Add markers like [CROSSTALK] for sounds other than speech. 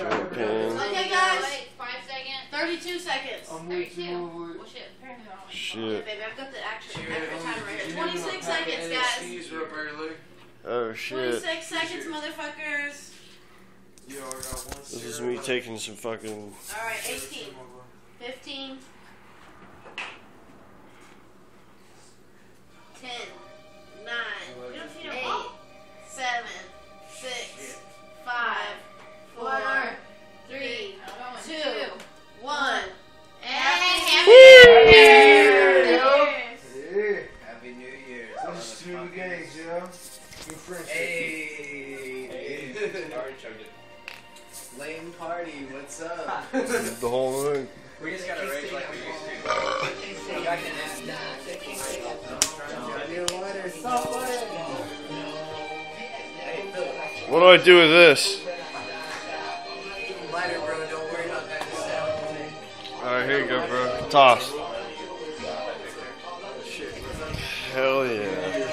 Champagne. Okay, guys. Wait, five seconds. 32 seconds. I'm 32. Well, shit. Shit. Okay, baby, I've got the actual right here. 26 seconds, guys. Oh, shit. 26 seconds, motherfuckers. This is me taking some fucking... Alright, 18. Two games, yo. New friendship. Hey. Already chugged it. Lame party, what's up? [LAUGHS] The whole moon. We just gotta rage like we used to. Go back to that. Your water, soft water. What do I do with this? Lighter, bro. Don't worry about that. Just sound. Alright, here you go, bro. Toss. Hell yeah.